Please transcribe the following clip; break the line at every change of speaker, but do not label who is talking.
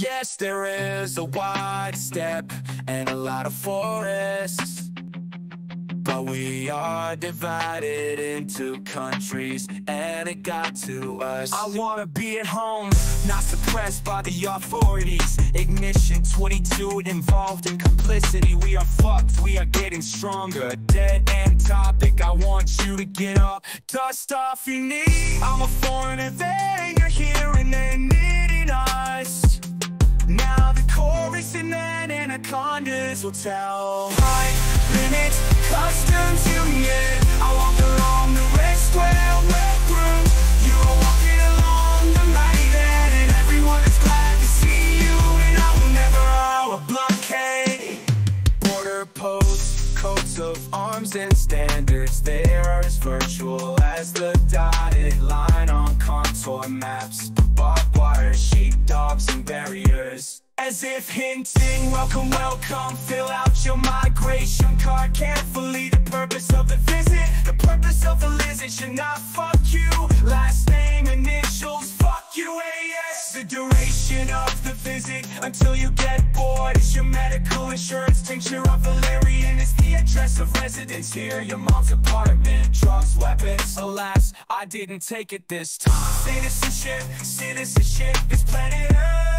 Yes, there is a wide steppe and a lot of forests. But we are divided into countries and it got to us. I wanna be at home, not suppressed by the authorities. Ignition 22 involved in complicity. We are fucked, we are getting stronger. Dead end topic, I want you to get up. Dust off your knees I'm a foreigner, they Anacondaz will tell. High limits, customs union. I walk along the red square red room. You are walking along the Maidan And everyone is glad to see you. And I will never allow a blockade. Border posts, coats of arms and standards. They are as virtual as the dotted line on contour maps. Barbed wire, sheepdogs and barriers as if hinting, welcome, welcome. Fill out your migration card carefully. The purpose of the visit, the purpose of the visit Should not fuck you, last name, initials Fuck you, AS The duration of the visit Until you get bored Is your medical insurance tincture of valerian. Is the address of residence here Your mom's apartment, drugs, weapons. Alas, I didn't take it this time. Citizenship, citizenship is planet Earth